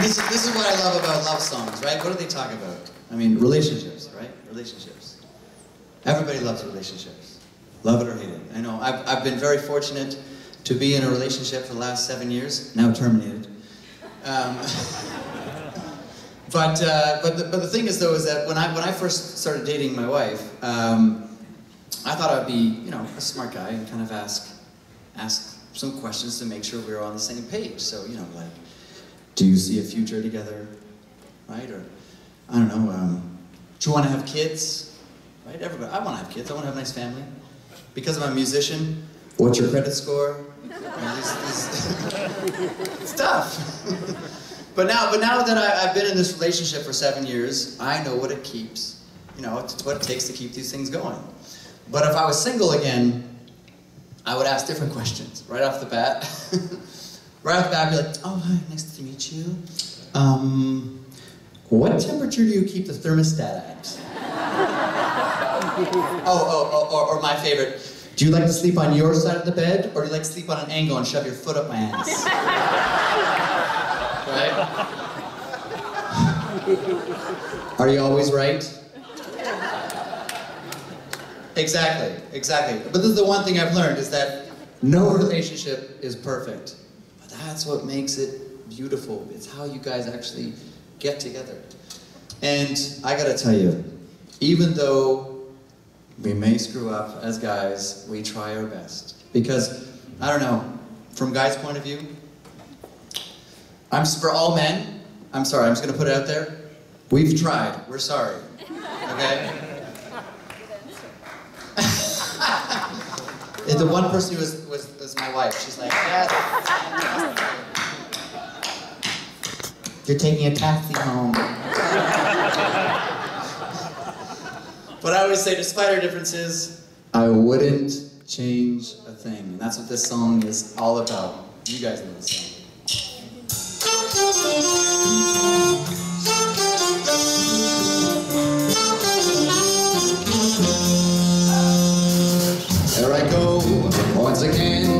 This, this is what I love about love songs, right? What do they talk about? I mean, relationships, right? Relationships. Everybody loves relationships. Love it or hate it. I know. I've, I've been very fortunate to be in a relationship for the last seven years, now terminated. Um, but uh, but, the, but the thing is, though, is that when I, when I first started dating my wife, um, I thought I'd be, you know, a smart guy and kind of ask, ask some questions to make sure we were on the same page. So, you know, like, do you see a future together? Right? Or, I don't know, um, do you want to have kids? Right? Everybody, I want to have kids. I want to have a nice family. Because I'm a musician, what's your credit score? it's tough. but now, but now that I, have been in this relationship for seven years, I know what it keeps. You know, it's what it takes to keep these things going. But if I was single again, I would ask different questions right off the bat. right off the bat, I'd be like, "Oh, hi, nice to meet you. Um, what temperature do you keep the thermostat at?" oh, oh, oh, or, or my favorite. Do you like to sleep on your side of the bed, or do you like to sleep on an angle and shove your foot up my ass? right? Are you always right? Exactly, exactly. But this is the one thing I've learned is that no relationship is perfect. That's what makes it beautiful. It's how you guys actually get together. And I gotta tell you, even though we may screw up as guys, we try our best. Because, I don't know, from guys' point of view, I'm for all men, I'm sorry, I'm just gonna put it out there. We've tried, we're sorry. Okay? the one person who was, was, was my wife. She's like, yes. You're taking a taxi home. but I always say, despite our differences, I wouldn't change a thing. And that's what this song is all about. You guys know this song. Here I go once again.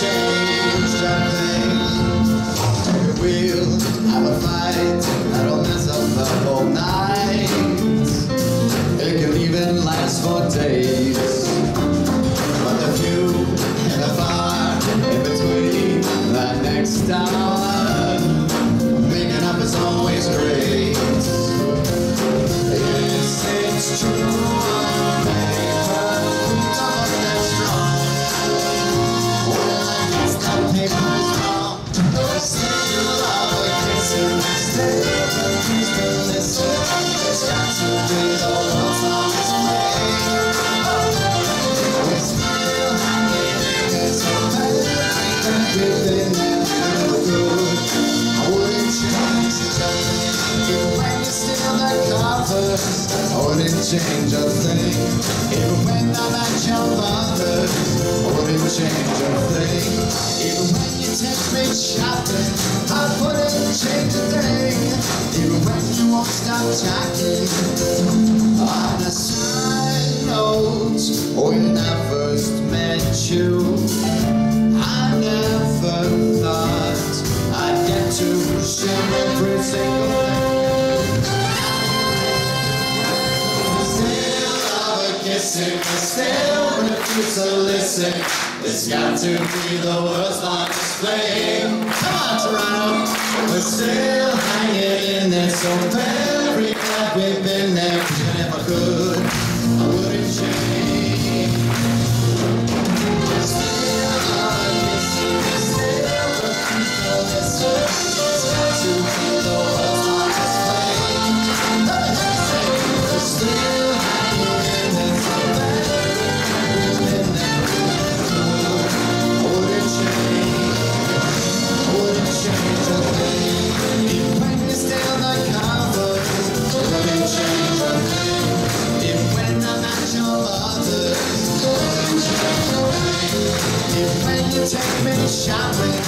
change that thing. We will have a thing. Even when I'm your mother I wouldn't change a thing. Even when you take me shopping I wouldn't change a thing. Even when you won't stop talking On a side note When I first oh, met you kissing, but still refuse to listen. It's got to be the worst on display. Come on, Toronto. We're still hanging in there, so very you take